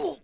Ooh.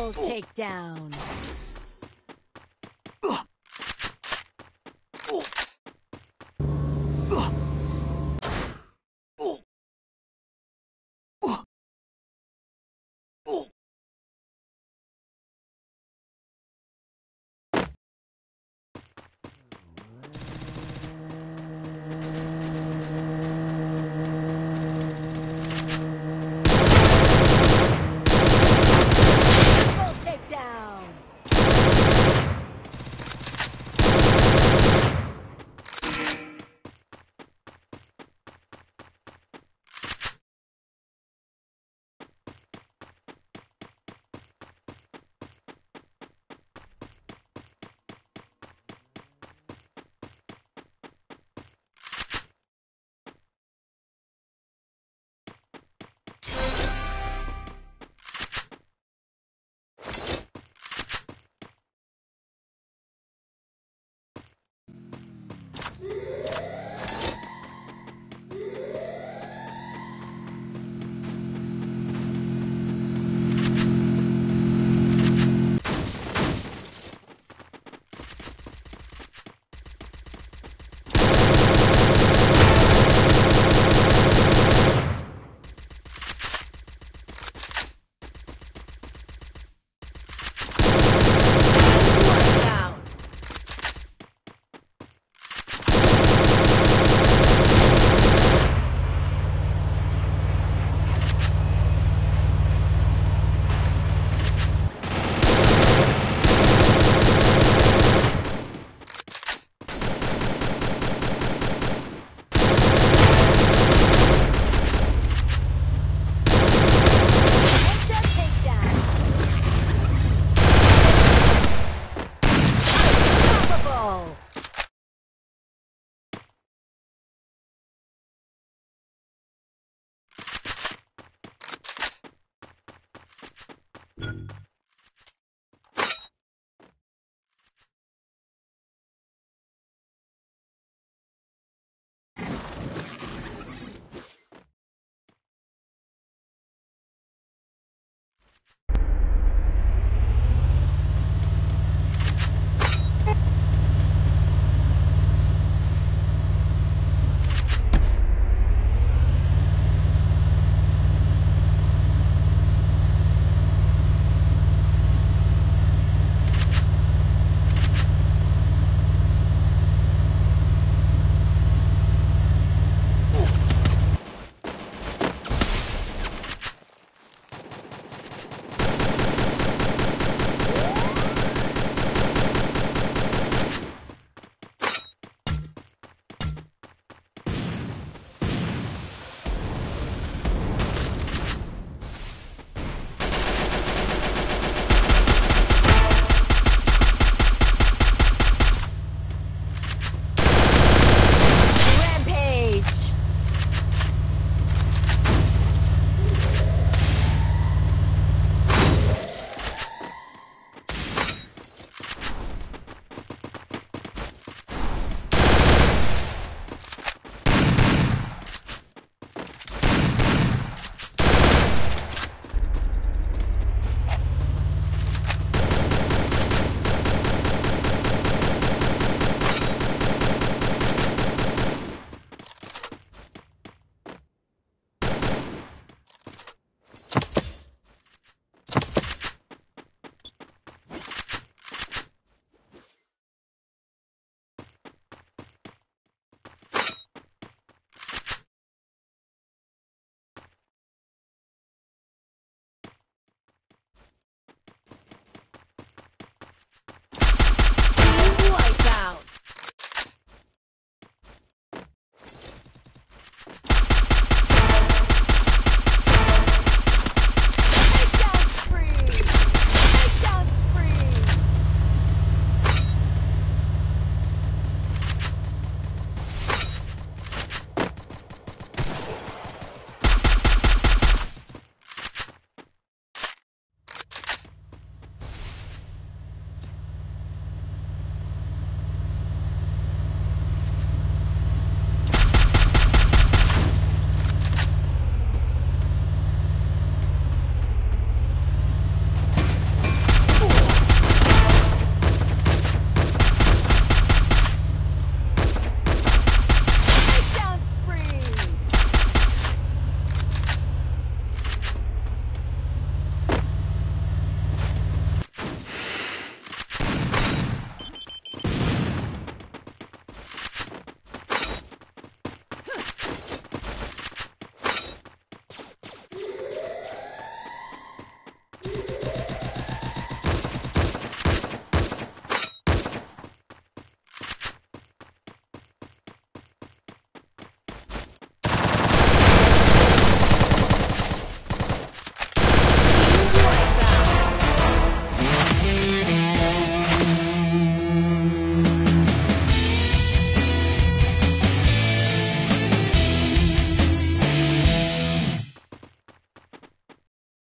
Double takedown.